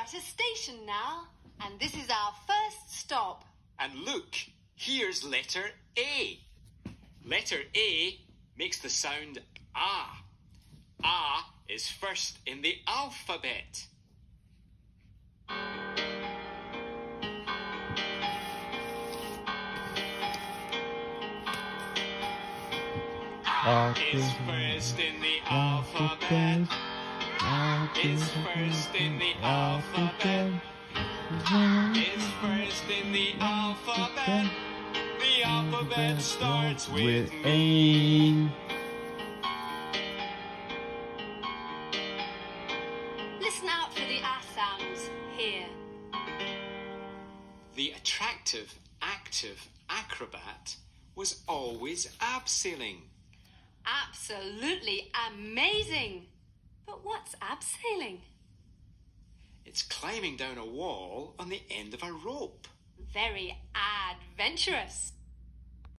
at a station now, and this is our first stop. And look, here's letter A. Letter A makes the sound ah. Ah is first in the alphabet. Ah is first in the alphabet. Is first in the alphabet. Is first in the alphabet. The alphabet starts with A. Listen out for the ah sounds here. The attractive, active acrobat was always abseiling. Absolutely amazing. But what's abseiling? It's climbing down a wall on the end of a rope. Very adventurous.